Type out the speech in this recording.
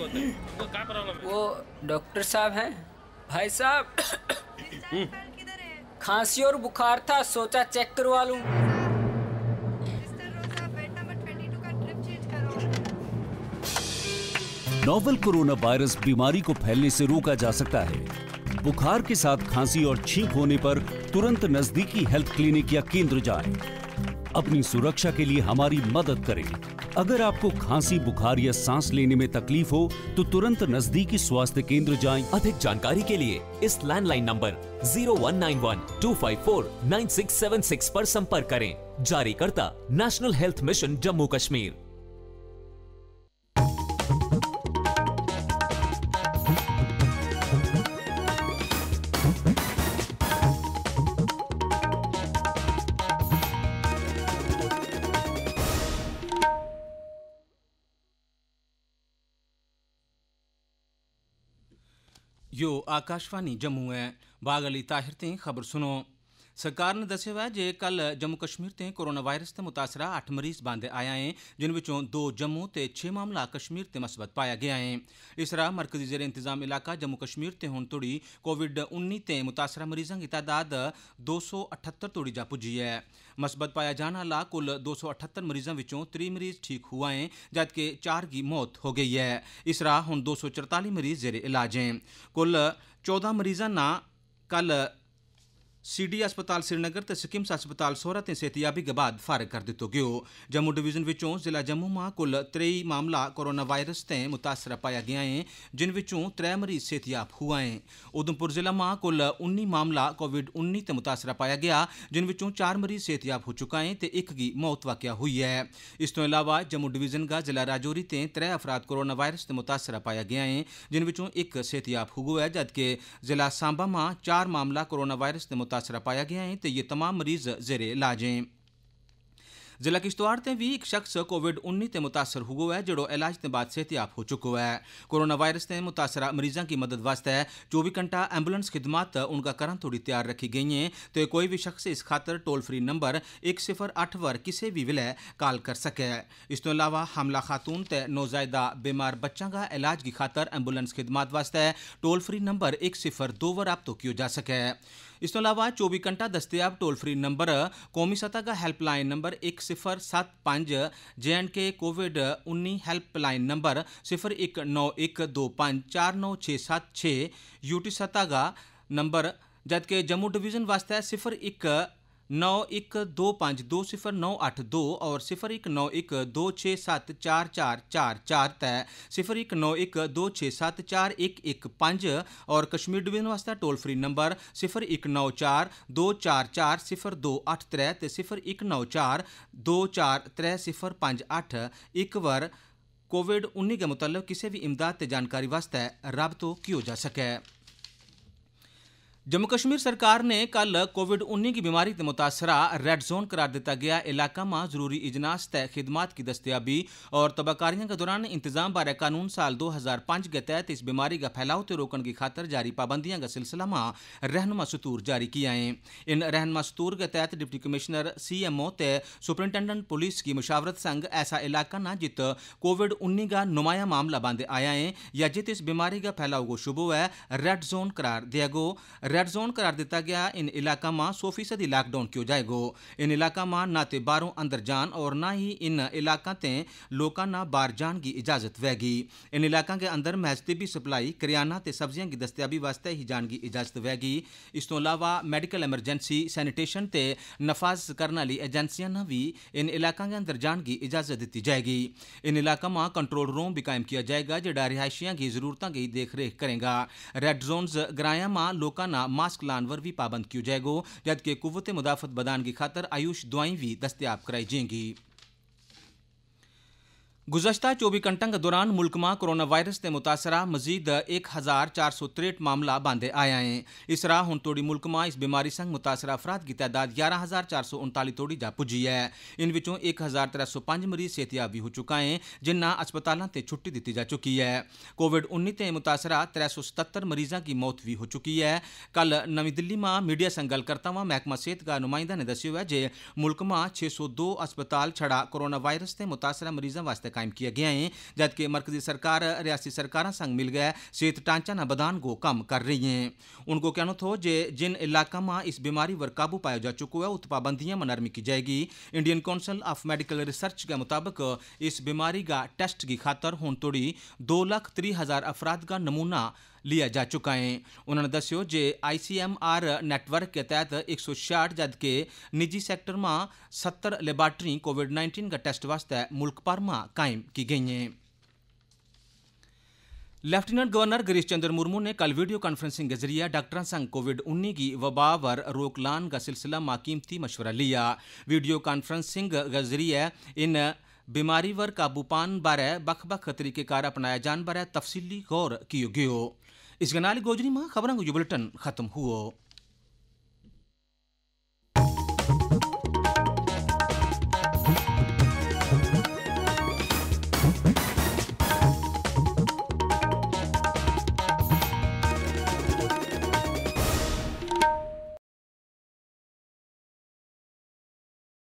वो डॉक्टर साहब हैं। भाई साहब, खांसी और बुखार था, सोचा चेक करवा लूँ। मिस्टर रोजा बेड नंबर 22 का ट्रिप चेंज करो नोवल कोरोना वायरस बीमारी को फैलने से रोका जा सकता है। बुखार के साथ खांसी और छींक होने पर तुरंत नजदीकी हेल्थ क्लिनिक या केंद्र जाएँ। अपनी सुरक्षा के लिए हमारी मदद करें। अगर आपको खांसी, बुखार या सांस लेने में तकलीफ़ हो तो तुरंत नजदीकी स्वास्थ्य केंद्र जाएँ। अधिक जानकारी के लिए इस लैंडलाइन नंबर 0191-254-9676 पर संपर्क करें। जारी करता national health mission Jammu Kashmir यो आकाशवाणी जम्मू है बागली ताहिर ते खबर सुनो। ਸਰਕਾਰ ਨੇ ਦੱਸਿਆ ਹੈ ਜੇ ਕੱਲ ਜੰਮੂ ਕਸ਼ਮੀਰ ਤੇ ਕੋਰੋਨਾ ਵਾਇਰਸ ਤੇ ਮੁਤਾਸਰਾ 8 ਮਰੀਜ਼ ਬਾਂਦੇ ਆਇਆ ਹੈ ਜਿਨ ਵਿੱਚੋਂ 2 ਜੰਮੂ ਤੇ 6 ਮਾਮਲਾ ਕਸ਼ਮੀਰ ਤੇ ਮਸਬਤ ਪਾਇਆ ਗਿਆ ਹੈ ਇਸ ਤਰ੍ਹਾਂ ਮਰਕਜ਼ੀ ਜ਼ੇਰੇ ਇੰਤਜ਼ਾਮ ਇਲਾਕਾ ਜੰਮੂ ਕਸ਼ਮੀਰ ਤੇ ਹੁਣ ਤੋੜੀ ਕੋਵਿਡ 19 ਤੇ ਮੁਤਾਸਰਾ ਮਰੀਜ਼ਾਂ ਦੀ ਤਾਦਾਦ 278 ਤੋੜੀ ਜਾ ਪੁੱਜੀ ਹੈ। ਮਸਬਤ ਪਾਇਆ ਜਾਣ ਵਾਲਾ ਕੁੱਲ 278 ਮਰੀਜ਼ਾਂ ਵਿੱਚੋਂ 30 ਮਰੀਜ਼ ਠੀਕ ਹੁਆ ਹੈ ਜਦਕਿ 4 ਦੀ ਮੌਤ ਹੋ ਗਈ ਹੈ। ਇਸ ਤਰ੍ਹਾਂ ਹੁਣ 244 ਮਰੀਜ਼ ਜ਼ੇਰੇ ਇਲਾਜ ਹੈ ਕੁੱਲ 14 ਮਰੀਜ਼ਾਂ ਨਾਲ ਕੱਲ सीडी अस्पताल श्रीनगर ते सिकिम्स अस्पताल सोहरा ते सेहतियाबी के बाद फारग कर दित्तो गयो जम्मू डिवीज़न विचों जिला जम्मू माँ कुल त्रेई मामला कोरोना वायरस ते मुतासरा पाया गया है जिन विचों त्रै मरीज़ सेहतियाब हुआ है उधमपुर जिला माँ कुल 19 मामला कोविड 19 ते मुतासरा पाया गया, जिन विचों चार मरीज़ सेहतियाब हो चुका है ते एक गी मौत वाकया हुई है इस तो इलावा जम्मू डिवीज़न का जिला राजौरी ते त्रै अफराद कोरोना वायरस ते मुतासरा पाया गया है जिन विचों एक सेहतियाब हुआ है जबकि जिला सांबा माँ चार मामला कोरोना वायरस ते मुतासरा पाया गया है तो ये तमाम मरीज़ जेर इलाज हैं। जिला किश्तवाड़ ते भी एक शख्स कोविड 19 ते मुतासर हुआ है जेड़ो इलाज के बाद सेहतियाब हो चुका है कोरोना वायरस ते मुतासरा मरीजों की मदद वास्ते चौबी घंटा एंबुलेंस खिदमत उनका करन थोड़ी तैयार रखी गई हैं तो कोई भी शख्स इस खातर टोल फ्री नंबर एक सिफर अठ पर किसी भी विलय कॉल कर सके। इस तो अलावा हमला खातून ते नौजायदा बीमार बच्चों का इलाज की खातर एंबुलेंस खिदमत वास्ते टोल फ्री नंबर एक सिफर दो पर रब्त किया जा सके। इस तो अलावा चौबी घंटा दस्तियाब टोल फ्री नंबर कौमी सतह का हेल्पलाइन नंबर एक सिफर सत्त पंज जे एंड के कोविड उन्नी हेल्पलाइन नंबर सिफर एक नौ एक दो पंज चार नौ छे सत्त छे यूटी सतह का नंबर, जबकि जम्मू डिवीज़न वास्तै सिफर एक नौ एक दो पाँच दो सिफर नौ आठ दो और सिफर एक नौ एक दो छः सात चार चार चार चार तय। सिफर एक नौ एक दो छः सात चार एक एक पंज और कश्मीर डिवीज़न वास्ते टोल फ्री नंबर सिफर एक नौ चार दो चार चार सिफर दो अठ त्रै ते सिफर एक नौ चार दो चार त्रै सिफर पंज अठ एक बार कोविड उन्नी के मुतलक किसी भी इमदाद ते जानकारी वास्ते रबतो किया जा सके। जम्मू कश्मीर सरकार ने कल कोविड 19 की बीमारी के मुतासरा रेड जोन करार दिता गया इलाका में ज़रूरी इजनास तय खिदमात की दस्तियाबी और तबाकारियों के दौरान इंतज़ाम बारे कानून साल 2005 के तहत इस बीमारी का फैलाव ते रोकने की खातर जारी पाबंदियों का सिलसिला में रहनुमा सतूर जारी किया है। इन रहनुमा सतूर के तहत deputy commissioner C M O ते सुपरिटेंडेंट पुलिस की मुशावरत संग ऐसा इलाका ना जित कोविड उन्नी का नुमाया मामला बांधे आया है। या जित इस बीमारी का फैलाव को शुभ है, रेड जोन करार दिया गो। रेड जोन करार दिता गया। इन इलाका में सौ फ़ीसदी लॉकडाउन किया जाएगो? इन इलाका में ना ते बाहरों अंदर जान और ना ही इन इलाका ते लोगों ना बाहर जान की इजाज़त वैगी। इन इलाका के अंदर महज तिबी सप्लाई, करियाना ते सब्ज़ियाँ की दस्तियाबी वास्ते ही जान की इजाज़त वैगी। इस तो अलावा मैडिकल एमरजेंसी सैनिटेशन ते नफाज करने वाली एजेंसियाँ भी इन इलाका के अंदर जान की इजाज़त दी जाएगी। इन इलाका में कंट्रोल रूम भी कायम किया जाएगा जेड़ा रिहायशियाँ की जरूरतों की देख रेख करेगा। रेड जोन्स ग्राया में लोगों मास्क लान पर भी पाबंद किया जाएगा जबकि कुवत मुदाफत बदान की खातर आयुष दवाएँ भी दस्तियाब कराई जाएँगी गुजशत चौबीस घंटों के दौरान मुल्क में कोरोना वायरस के मुतासरा मजीद एक हज़ार चार सौ तिरठ मामला बांधे आया है। इस तरह हूँ तोड़ी मुल्क में इस बीमारी संग मुतासरा अफराद की तादाद ग्यारह हज़ार चार सौ उनताली तोड़ी जा पुजी है। इन विचों एक हज़ार त्रै सौ पंज मरीज़ सेहतियाब भी हो चुका है, जिन्ना अस्पतालों से छुट्टी दी जा चुकी है। कोविड उन्नी ते मुतासरा त्रै सौ सतहत्तर मरीजों की मौत भी हो चुकी है। कल नवी दिल्ली में मीडिया संग गल महकमा सेहत का नुमाइंदा ने जे मुल्क में छः सौ दो अस्पताल छड़ा कोरोना वायरस के मुतासरा मरीजों वास्ते कायम किया गया है। जबकि मरकजी सरकार, रियासी सरकार संग मिल गया, सेहत ढांचा न बदान को कम कर रही हैं। उनको कहना थो जे जिन इलाका में इस बीमारी पर काबू पाया जा चुका है, उत पाबंदियाँ में नरमी की जाएगी। Indian council of medical research के मुताबिक इस बीमारी का टेस्ट की खातर हूँ तोड़ी दो लाख त्री हज़ार अफराद का नमूना लिया जा चुका है। उन्होंने दस्यो जे आईसीएमआर नेटवर्क के तहत एक सौ छियाठ जबकि निजी सेक्टर में सत्तर लेबार्टरी कोविड नाइन्टीन का टेस्ट वास्ते मुल्क भर में कायम की गई हैं। लेफ्टिनेंट गवर्नर गिरीश चंद्र मुर्मू ने कल वीडियो कॉन्फ्रेंसिंग के ज़रिए डॉक्टरों संग कोविड उन्नीस की वबा वर रोक रोकलान का सिलसिला माकीमती मशवरा लिया। वीडियो कॉन्फ्रेंसिंग के ज़रिए इन बीमारी पर काबू पान बारे बख बख तरीकेकार अपनाया जान बारे तफसीली गौर कियो गयो। इसगनाली गोजरी मां खबरन जो बुलेटिन खत्म हुओ Huh?